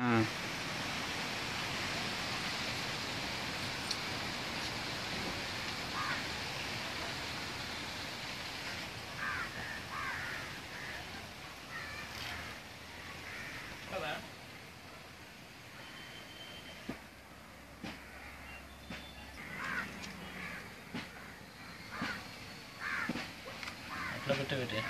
Mm. Hello. Look at it.